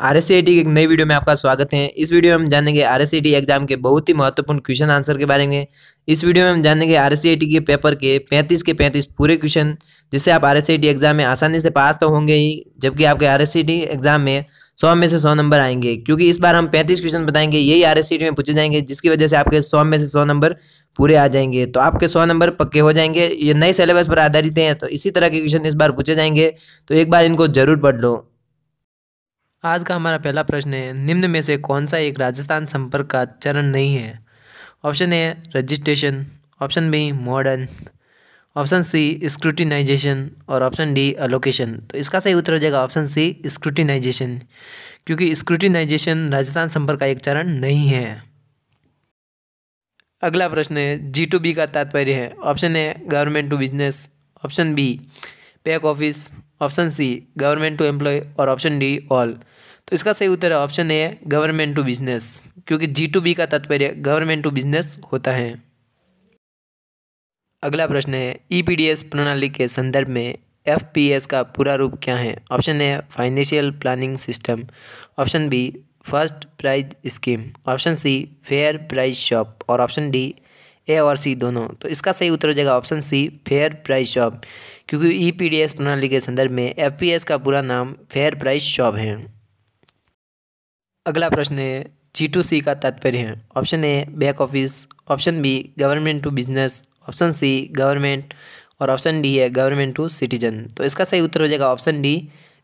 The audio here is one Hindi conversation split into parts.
आर एस की एक नई वीडियो में आपका स्वागत है। इस वीडियो में हम जानेंगे आर एस एग्ज़ाम के बहुत ही महत्वपूर्ण क्वेश्चन आंसर के बारे में। इस वीडियो में हम जानेंगे आर एस के पेपर के 35 के 35 पूरे क्वेश्चन, जिससे आप आर एस एग्ज़ाम में आसानी से पास तो होंगे ही, जबकि आपके आर एस एग्ज़ाम में सौ में से सौ नंबर आएँगे। क्योंकि इस बार हम पैंतीस क्वेश्चन बताएँगे, यही आर एस में पूछे जाएँगे, जिसकी वजह से आपके सौ में से सौ नंबर पूरे आ जाएँगे। तो आपके सौ नंबर पक्के हो जाएँगे। ये नए सिलेबस पर आधारित हैं तो इसी तरह के क्वेश्चन इस बार पूछे जाएँगे। तो एक बार इनको ज़रूर पढ़ लो। आज का हमारा पहला प्रश्न है, निम्न में से कौन सा एक राजस्थान संपर्क का चरण नहीं है? Option A, registration, option B, modern, option C, scrutinization और ऑप्शन डी अलोकेशन तो इसका सही उत्तर हो जाएगा ऑप्शन सी स्क्रूटिनाइजेशन क्योंकि स्क्रूटिनाइजेशन राजस्थान संपर्क का एक चरण नहीं है। अगला प्रश्न है जी टू बी का तात्पर्य है। Option A government to business option B back office option C, government to employ और ऑप्शन डी, ऑल। तो इसका सही उत्तर है option A, government to business, क्योंकि जी टू बी का तात्पर्य गवर्नमेंट टू बिज़नेस होता है। अगला प्रश्न है ईपीडीएस प्रणाली के संदर्भ में एफपीएस का पूरा रूप क्या है? Option A, financial planning system. Option B, first prize scheme. Option C, fair prize shop. और ऑप्शन डी ए और सी दोनों। तो इसका सही उत्तर हो जाएगा option C, fair price shop. क्योंकि ई पी डी एस प्रणाली के संदर्भ में एफ़ पी एस का पूरा नाम फेयर प्राइस शॉप है। अगला प्रश्न है जी टू सी का तात्पर्य। है option A back office option B government to business option C government और ऑप्शन डी है गवर्नमेंट टू सिटीजन तो इसका सही उत्तर हो जाएगा option D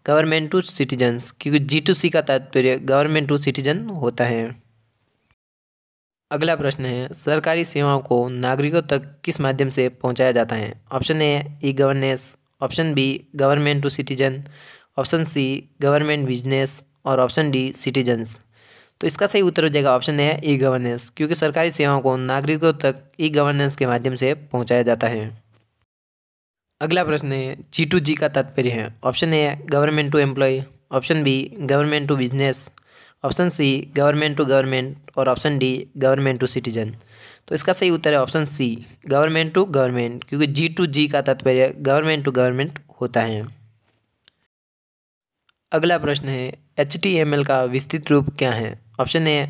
government to citizens क्योंकि जी टू सी का तात्पर्य गवर्नमेंट टू सिटीजन होता है। अगला प्रश्न है, सरकारी सेवाओं को नागरिकों तक किस माध्यम से पहुँचाया जाता है? Option A E governance option B government to citizen option C government business और ऑप्शन डी सिटीजन्स तो इसका सही उत्तर हो जाएगा ऑप्शन ए ई गवर्नेंस क्योंकि सरकारी सेवाओं को नागरिकों तक ई गवर्नेंस के माध्यम से पहुँचाया जाता है। अगला प्रश्न है जी टू जी का तात्पर्य है। Option A government to employ option B government to business option C, government to government और option D, government to citizen. तो इसका सही उत्तर है option C, government to government, क्योंकि जी टू जी का तात्पर्य गवर्नमेंट टू गवर्नमेंट होता है। अगला प्रश्न है एच टी एम एल का विस्तृत रूप क्या है? Option A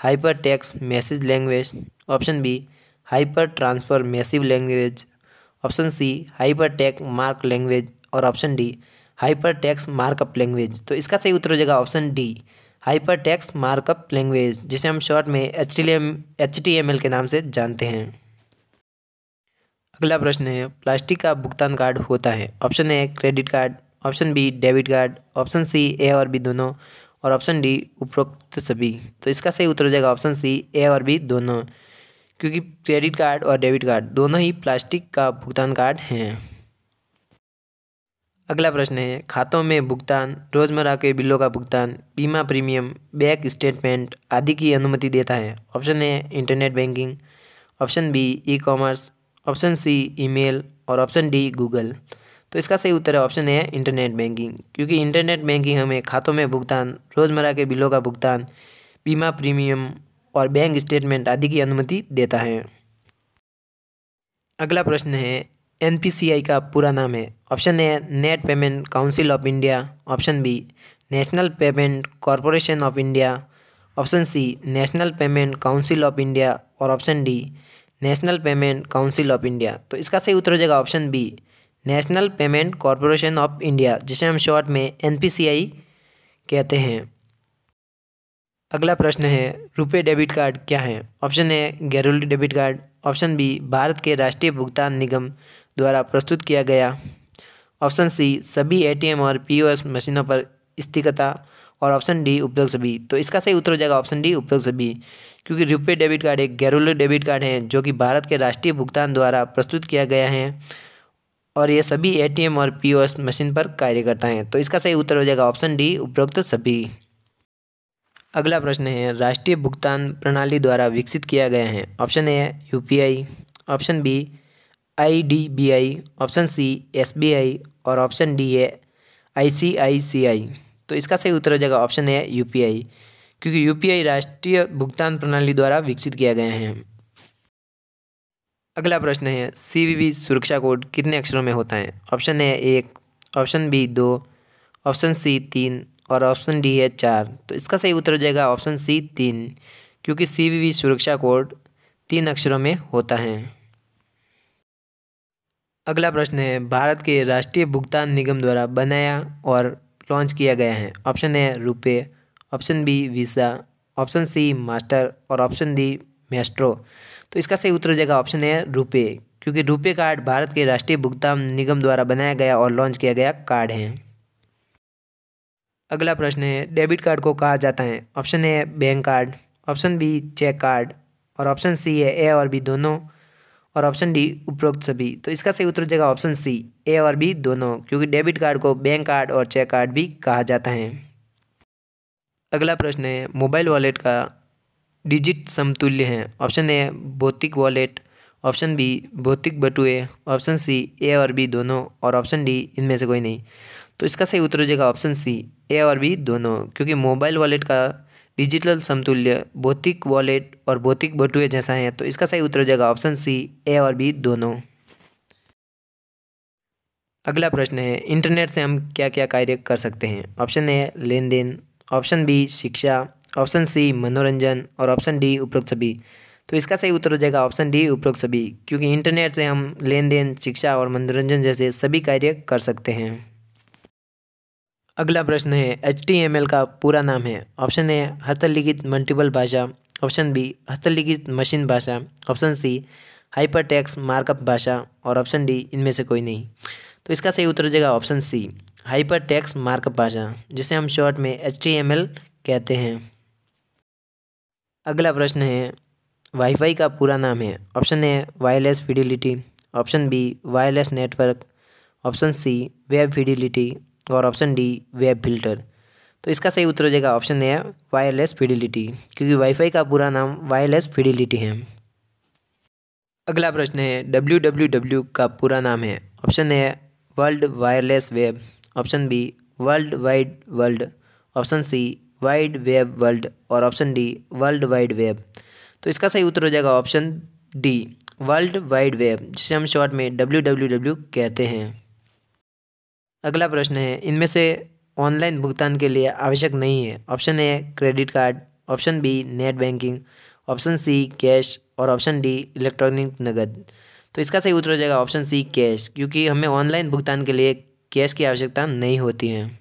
hyper tax message language. Option B hyper transfer massive language. Option C hyper tech mark language. और option D hyper tax markup language. तो इसका सही उत्तर हो जाएगा option D. Hyper text markup language जिसे हम शॉर्ट में एच टी एम के नाम से जानते हैं। अगला प्रश्न है प्लास्टिक का भुगतान कार्ड होता है। Option A credit card option B debit card option C A और बी दोनों। और ऑप्शन डी उपरोक्त सभी। तो इसका सही उत्तर हो जाएगा ऑप्शन सी ए और बी दोनों। क्योंकि क्रेडिट कार्ड और डेबिट कार्ड दोनों ही प्लास्टिक का भुगतान कार्ड हैं। अगला प्रश्न है, खातों में भुगतान, रोज़मर्रा के बिलों का भुगतान, बीमा प्रीमियम, बैंक स्टेटमेंट आदि की अनुमति देता है। Option A internet banking. Option B E commerce option C, email. और ऑप्शन डी, गूगल। तो इसका सही उत्तर है ऑप्शन ए इंटरनेट बैंकिंग। क्योंकि इंटरनेट बैंकिंग हमें खातों में भुगतान, रोज़मर्रा के बिलों का भुगतान, बीमा प्रीमियम और बैंक स्टेटमेंट आदि की अनुमति देता है। अगला प्रश्न है एनपीसीआई का पूरा नाम है। Option A, net payment council of India. Option B, national payment corporation of India. Option C, national payment council of India. और option D, national payment council of India. तो इसका सही उत्तर हो जाएगा option B, national payment corporation of India, जिसे हम शॉर्ट में NPCI कहते हैं। अगला प्रश्न है, रुपए डेबिट कार्ड क्या है? Option A गैरुल्ड debit card. Option B, Bharat के राष्ट्रीय भुगतान निगम द्वारा प्रस्तुत किया गया। ऑप्शन सी, सभी एटीएम और पीओएस मशीनों पर स्थिकता और ऑप्शन डी, उपयोग सभी। तो इसका सही उत्तर हो जाएगा ऑप्शन डी, उपयोग सभी। क्योंकि रुपे डेबिट कार्ड एक गैरुलर डेबिट कार्ड है, जो कि भारत के राष्ट्रीय भुगतान द्वारा प्रस्तुत किया गया है। और ये सभी एटीएम और पीओएस मशीन पर कार्य करता है। तो इसका सही उत्तर हो जाएगा ऑप्शन डी, उपरोक्त सभी। अगला प्रश्न है, राष्ट्रीय भुगतान प्रणाली द्वारा विकसित किया गया है। Option A UPI option B, I D B I. Option C, S B I. और ऑप्शन डी है, आई सी आई सी आई। तो इसका सही उत्तर हो जाएगा option A, U P I. क्योंकि यू पी आई राष्ट्रीय भुगतान प्रणाली द्वारा विकसित किया गया है। अगला प्रश्न है, सी वी वी सुरक्षा कोड कितने अक्षरों में होता है? ऑप्शन ए, एक। ऑप्शन बी, दो। ऑप्शन सी, तीन। और ऑप्शन डी है चार। तो इसका सही उत्तर हो जाएगा ऑप्शन सी तीन, क्योंकि सी सुरक्षा कोड तीन अक्षरों में होता है। अगला प्रश्न है, भारत के राष्ट्रीय भुगतान निगम द्वारा बनाया और लॉन्च किया गया है। ऑप्शन है RuPay option B Visa option C master और ऑप्शन डी मेस्ट्रो। तो इसका सही उत्तर हो जाएगा ऑप्शन है रुपये क्योंकि रुपये कार्ड भारत के राष्ट्रीय भुगतान निगम द्वारा बनाया गया और लॉन्च किया गया कार्ड है। अगला प्रश्न है, डेबिट कार्ड को कहा जाता है? Option A, bank card, option B, check card और ऑप्शन सी है, ए और बी दोनों और ऑप्शन डी, उपरोक्त सभी। तो इसका सही उत्तर हो जाएगा ऑप्शन सी, ए और बी दोनों, क्योंकि डेबिट कार्ड को बैंक कार्ड और चेक कार्ड भी कहा जाता है। अगला प्रश्न है, मोबाइल वॉलेट का डिजिट समतुल्य है? ऑप्शन ए, भौतिक वॉलेट, ऑप्शन बी, भौतिक बटुए, ऑप्शन सी, ए और बी दोनों और ऑप्शन डी, इनमें से कोई नहीं। तो इसका सही उत्तर हो जाएगा ऑप्शन सी ए और बी दोनों, क्योंकि मोबाइल वॉलेट का डिजिटल समतुल्य भौतिक वॉलेट और भौतिक बटुए जैसा है तो इसका सही उत्तर हो जाएगा ऑप्शन सी ए और बी दोनों। अगला प्रश्न है इंटरनेट से हम क्या क्या कार्य कर सकते हैं? ऑप्शन ए लेन देन ऑप्शन बी शिक्षा ऑप्शन सी मनोरंजन, और ऑप्शन डी उपरोक्त सभी। तो इसका सही उत्तर हो जाएगा ऑप्शन डी उपरोक्त सभी, क्योंकि इंटरनेट से हम लेन देन शिक्षा और मनोरंजन जैसे सभी कार्य कर सकते हैं। अगला प्रश्न है, एचटीएमएल का पूरा नाम है। ऑप्शन ए, हस्तलिखित मल्टीपल भाषा। ऑप्शन बी, हस्तलिखित मशीन भाषा। Option C hyper text markup भाषा। और ऑप्शन डी, इनमें से कोई नहीं। तो इसका सही उत्तर हो जाएगा option C hyper text markup भाषा, जिसे हम शॉर्ट में एचटीएमएल कहते हैं। अगला प्रश्न है, वाईफाई का पूरा नाम है। Option A, wireless fidelity. Option B, wireless network. Option C, web fidelity. और ऑप्शन डी वेब फ़िल्टर तो इसका सही उत्तर हो जाएगा ऑप्शन ए वायरलेस फिडिलिटी क्योंकि वाईफाई का पूरा नाम वायरलेस फिडिलिटी है। अगला प्रश्न है डब्ल्यू डब्ल्यू डब्ल्यू का पूरा नाम है। Option A world wireless web option B world wide world option C wide web world और option D world wide web तो इसका सही उत्तर हो जाएगा option D world wide web जिसे हम शॉर्ट में डब्ल्यू डब्ल्यू डब्ल्यू कहते हैं। अगला प्रश्न है, इनमें से ऑनलाइन भुगतान के लिए आवश्यक नहीं है। Option A, credit card. Option B, net banking. Option C, cash. और ऑप्शन डी, इलेक्ट्रॉनिक नगद। तो इसका सही उत्तर हो जाएगा ऑप्शन सी, कैश, क्योंकि हमें ऑनलाइन भुगतान के लिए कैश की आवश्यकता नहीं होती है।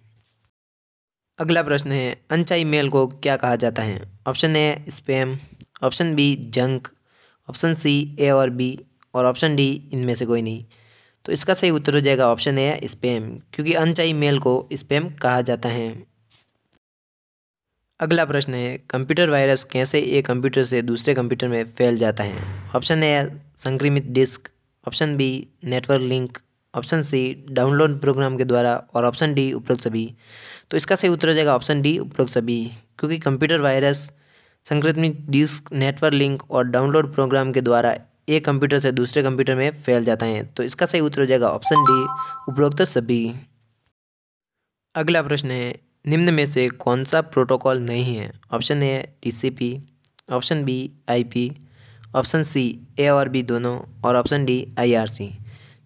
अगला प्रश्न है, अनचाही मेल को क्या कहा जाता है? Option A, spam. Option B, junk. Option C, A और बी। और ऑप्शन डी, इनमें से कोई नहीं। तो इसका सही उत्तर हो जाएगा ऑप्शन ए, स्पैम, क्योंकि अनचाही मेल को स्पैम कहा जाता है। अगला प्रश्न है, कंप्यूटर वायरस कैसे एक कंप्यूटर से दूसरे कंप्यूटर में फैल जाता है? ऑप्शन ए, संक्रमित disk, option B, network link, option C, download program के द्वारा, और ऑप्शन डी, उपरोक्त सभी। तो इसका सही उत्तर हो जाएगा ऑप्शन डी, उपरोक्त सभी, क्योंकि कंप्यूटर वायरस, संक्रमित डिस्क, नेटवर्क लिंक, और डाउनलोड प्रोग्राम के द्वारा एक कंप्यूटर से दूसरे कंप्यूटर में फैल जाता है तो इसका सही उत्तर हो जाएगा ऑप्शन डी उपरोक्त सभी। अगला प्रश्न है, निम्न में से कौन सा प्रोटोकॉल नहीं है? Option A TCP option B IP option C A और बी दोनों, और ऑप्शन डी आईआरसी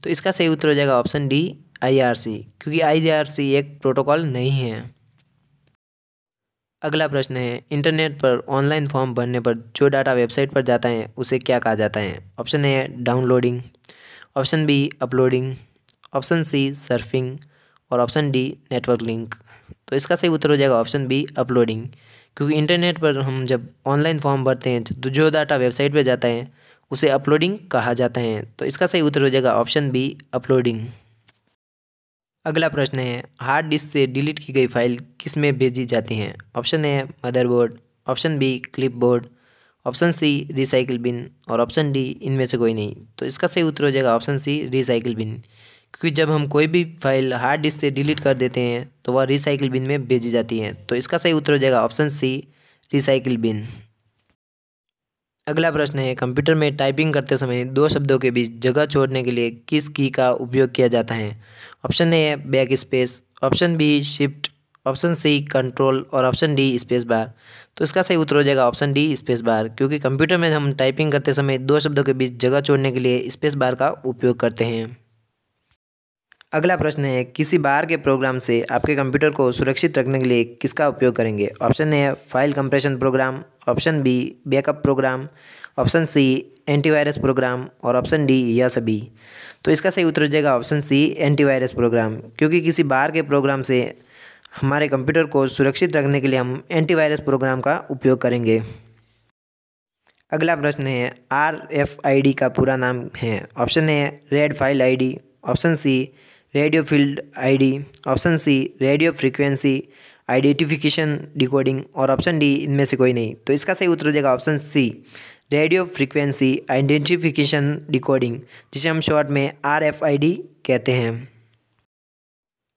तो इसका सही उत्तर हो जाएगा ऑप्शन डी आईआरसी क्योंकि आईआरसी एक प्रोटोकॉल नहीं है। अगला प्रश्न है, इंटरनेट पर ऑनलाइन फॉर्म भरने पर जो डाटा वेबसाइट पर जाता है, उसे क्या कहा जाता है? Option A, downloading. Option B, uploading. Option C, surfing. और ऑप्शन डी, नेटवर्क लिंक। तो इसका सही उत्तर हो जाएगा ऑप्शन बी, अपलोडिंग। क्योंकि इंटरनेट पर हम जब ऑनलाइन फॉर्म भरते हैं तो जो डाटा वेबसाइट पर जाता है, उसे अपलोडिंग कहा जाता है। तो इसका सही उत्तर हो जाएगा ऑप्शन बी, अपलोडिंग। अगला प्रश्न है हार्ड डिस्क से डिलीट की गई फ़ाइल किसमें भेजी जाती हैं? Option A motherboard option B clipboard option C recycle bin और ऑप्शन डी इनमें से कोई नहीं। तो इसका सही उत्तर हो जाएगा ऑप्शन सी रिसाइकिल बिन क्योंकि जब हम कोई भी फ़ाइल हार्ड डिस्क से डिलीट कर देते हैं तो वह रिसाइकिल बिन में भेजी जाती है। तो इसका सही उत्तर हो जाएगा ऑप्शन सी रिसाइकिल बिन अगला प्रश्न है, कंप्यूटर में टाइपिंग करते समय दो शब्दों के बीच जगह छोड़ने के लिए किस की का उपयोग किया जाता है? ऑप्शन ए है back space, option B, shift, option C, control और ऑप्शन डी, स्पेस बार। तो इसका सही उत्तर हो जाएगा ऑप्शन डी, स्पेस बार, क्योंकि कंप्यूटर में हम टाइपिंग करते समय दो शब्दों के बीच जगह छोड़ने के लिए स्पेस बार का उपयोग करते हैं। अगला प्रश्न है, किसी बाहर के प्रोग्राम से आपके कंप्यूटर को सुरक्षित रखने के लिए किसका उपयोग करेंगे? Option A, file compression program, option B, backup program, option C, antivirus program और ऑप्शन डी या सभी। तो इसका सही उत्तर हो जाएगा ऑप्शन सी, एंटीवायरस प्रोग्राम, क्योंकि किसी बाहर के प्रोग्राम से हमारे कंप्यूटर को सुरक्षित रखने के लिए हम एंटीवायरस प्रोग्राम का उपयोग करेंगे। अगला प्रश्न है आर एफ़ आई डी का पूरा नाम है। Option A, red file I D option C radio field ID option C radio frequency identification decoding और ऑप्शन डी इनमें से कोई नहीं। तो इसका सही उत्तर हो जाएगा option C radio frequency identification decoding जिसे हम शॉर्ट में आर एफ़ आई डी कहते हैं।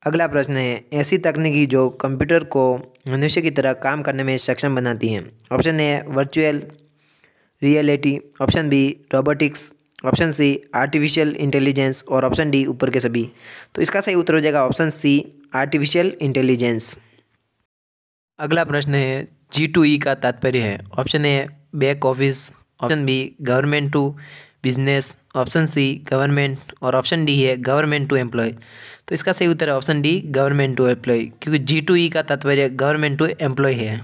अगला प्रश्न है, ऐसी तकनीकी जो कंप्यूटर को मनुष्य की तरह काम करने में सक्षम बनाती हैं। Option A virtual reality option B robotics option C artificial intelligence और ऑप्शन डी, ऊपर के सभी। तो इसका सही उत्तर हो जाएगा ऑप्शन सी आर्टिफिशियल इंटेलिजेंस अगला प्रश्न है जी टू ई का तात्पर्य है। Option A back office option B government to business option C government और ऑप्शन डी है गवर्नमेंट टू एम्प्लॉय तो इसका सही उत्तर है option D government to employ क्योंकि जी टू ई का तात्पर्य गवर्नमेंट टू एम्प्लॉय है।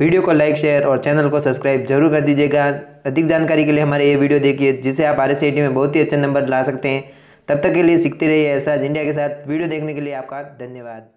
वीडियो को लाइक, शेयर और चैनल को सब्सक्राइब ज़रूर कर दीजिएगा। अधिक जानकारी के लिए हमारे ये वीडियो देखिए जिससे आप आर में बहुत ही अच्छे नंबर ला सकते हैं। तब तक के लिए सीखते रहिए, ऐसा इंडिया के साथ। वीडियो देखने के लिए आपका धन्यवाद।